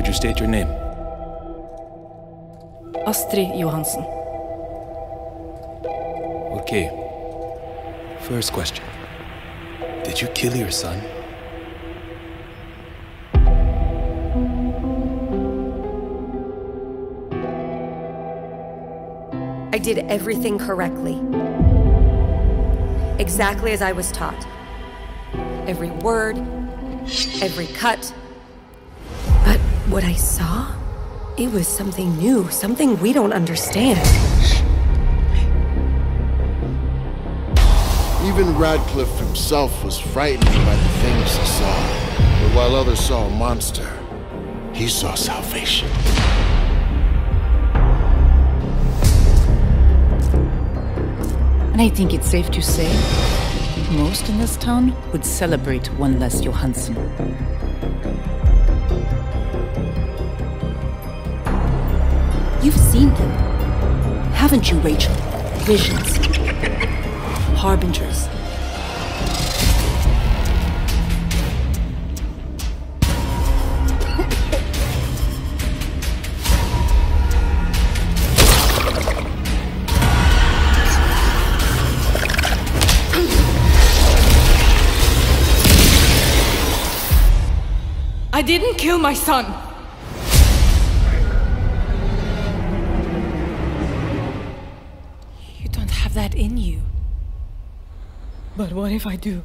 Could you state your name? Astrid Johansen. Okay. First question. Did you kill your son? I did everything correctly. Exactly as I was taught. Every word, every cut. But what I saw, it was something new, something we don't understand. Even Radcliffe himself was frightened by the things he saw. But while others saw a monster, he saw salvation. And I think it's safe to say, most in this town would celebrate one less Johansen. You've seen them, haven't you, Rachel? Visions. Harbingers. I didn't kill my son! Have that in you. But what if I do?